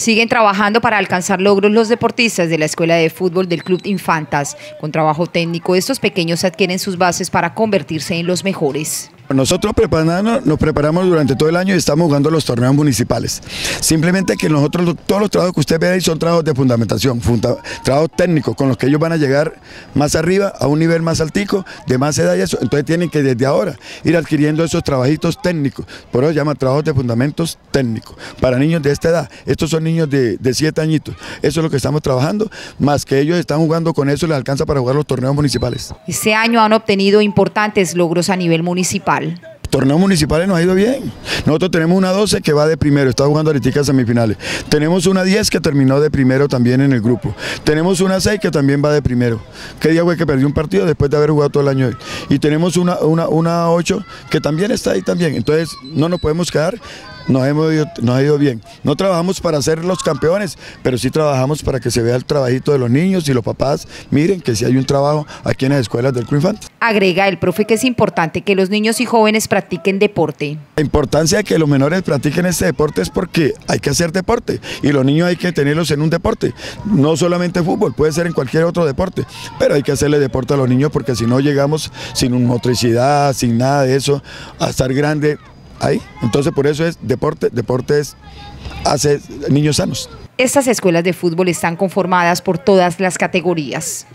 Siguen trabajando para alcanzar logros los deportistas de la Escuela de Fútbol del Club Infantas. Con trabajo técnico, estos pequeños adquieren sus bases para convertirse en los mejores. Nosotros preparando, nos preparamos durante todo el año y estamos jugando los torneos municipales. Simplemente que nosotros, todos los trabajos que usted ve ahí son trabajos de fundamentación, trabajos técnicos con los que ellos van a llegar más arriba, a un nivel más altico, de más edad y eso. Entonces tienen que desde ahora ir adquiriendo esos trabajitos técnicos. Por eso se llama trabajos de fundamentos técnicos. Para niños de esta edad, estos son niños de, de siete añitos. Eso es lo que estamos trabajando, más que ellos están jugando con eso, les alcanza para jugar los torneos municipales. Este año han obtenido importantes logros a nivel municipal torneos municipales nos ha ido bien. Nosotros tenemos una 12 que va de primero, está jugando ahorita semifinales. Tenemos una 10 que terminó de primero también en el grupo. Tenemos una 6 que también va de primero. ¿Qué día fue que perdió un partido después de haber jugado todo el año? Y tenemos una, una, una 8 que también está ahí también. Entonces no nos podemos quedar nos, hemos ido, nos ha ido bien. No trabajamos para ser los campeones, pero sí trabajamos para que se vea el trabajito de los niños y los papás miren que si hay un trabajo aquí en las escuelas del Club Infante. Agrega el profe que es importante que los niños y jóvenes practiquen deporte. La importancia de que los menores practiquen este deporte es porque hay que hacer deporte y los niños hay que tenerlos en un deporte, no solamente fútbol, puede ser en cualquier otro deporte, pero hay que hacerle deporte a los niños porque si no llegamos sin motricidad, sin nada de eso, a estar grande ahí. Entonces por eso es deporte, deporte es hace niños sanos. Estas escuelas de fútbol están conformadas por todas las categorías.